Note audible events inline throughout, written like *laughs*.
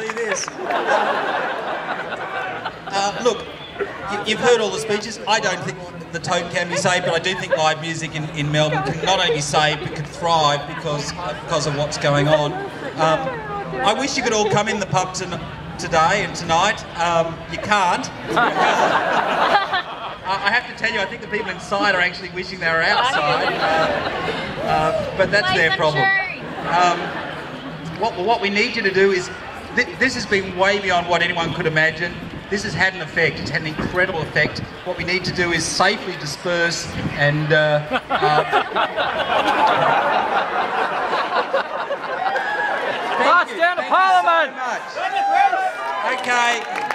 see this. Uh, look, you, you've heard all the speeches. I don't think the tote can be saved, but I do think live music in, in Melbourne can not only be saved but can thrive because because of what's going on. Um, I wish you could all come in the pub to, today and tonight. Um, you can't. I I have to tell you, I think the people inside are actually wishing they were outside. *laughs* Uh, uh, but that's their problem. Um, what, what we need you to do is, th- this has been way beyond what anyone could imagine. This has had an effect. It's had an incredible effect. What we need to do is safely disperse and. Uh, uh, March down to Parliament! so. Okay.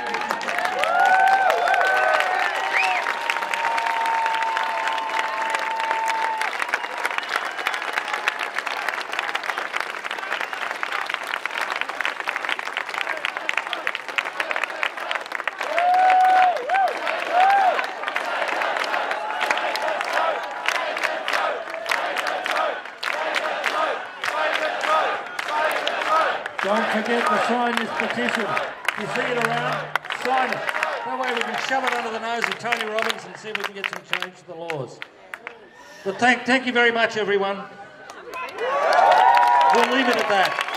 Don't forget to sign this petition. You see it around? Sign it. That way we can shove it under the nose of Tony Robinson and see if we can get some change to the laws. But thank, thank you very much, everyone. We'll leave it at that.